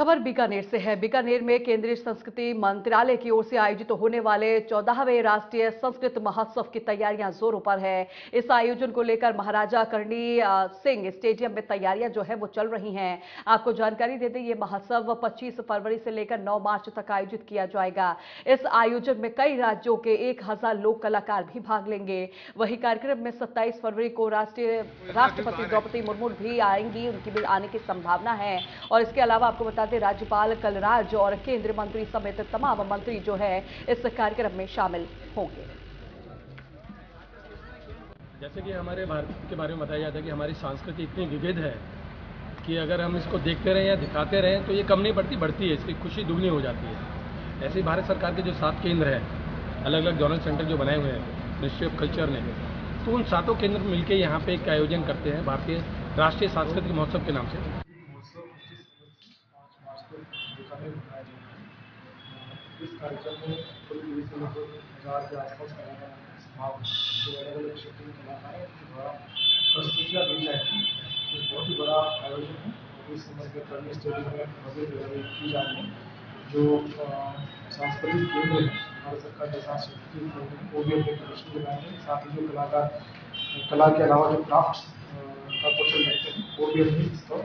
खबर बीकानेर से है। बीकानेर में केंद्रीय संस्कृति मंत्रालय की ओर से आयोजित तो होने वाले चौदहवें राष्ट्रीय संस्कृत महोत्सव की तैयारियाँ जोरों पर है। इस आयोजन को लेकर महाराजा करणी सिंह स्टेडियम में तैयारियाँ जो है वो चल रही हैं। आपको जानकारी दे दें, ये महोत्सव 25 फरवरी से लेकर 9 मार्च तक आयोजित किया जाएगा। इस आयोजन में कई राज्यों के एक हज़ार लोक कलाकार भी भाग लेंगे। वही कार्यक्रम में सत्ताईस फरवरी को राष्ट्रीय राष्ट्रपति द्रौपदी मुर्मू भी आएँगी। उनकी भी आने की संभावना है। और इसके अलावा आपको बता दें राज्यपाल कलराज और केंद्रीय मंत्री समेत तमाम मंत्री जो है इस कार्यक्रम में शामिल होंगे। जैसे कि हमारे भारत के बारे में बताया जाता है कि हमारी संस्कृति इतनी विविध है कि अगर हम इसको देखते रहें या दिखाते रहें तो ये कम नहीं बढ़ती बढ़ती है, इसकी खुशी दुगनी हो जाती है। ऐसे ही भारत सरकार के जो सात केंद्र हैं अलग अलग जोनल सेंटर जो बनाए हुए हैं मिनिस्ट्री ऑफ़ कल्चर ने तो उन सातों केंद्र मिलकर यहाँ पे एक आयोजन करते हैं, भारतीय राष्ट्रीय सांस्कृतिक महोत्सव के नाम से। बीकानेर मनाया जाएगा इस कार्यक्रम में कुल मिली से लगभग हज़ार के आसपास कलाकार जो अलग अलग क्षेत्र के कलाकार हैं उनके द्वारा प्रस्तुतियाँ दी जाएँगी। ये बहुत ही बड़ा आयोजन है। इस समय के करनी स्टेडियम में भव्य तैयारी की जा रही है, जो सांस्कृतिक केंद्र है भारत सरकार के सांस्कृतिक केंद्र वो भी अपनी प्रदर्शनी लगाएँगे साथ ही जो कलाकार, कला के अलावा जो क्राफ्ट का कौशल रखते हैं, वो भी अपनी इस पर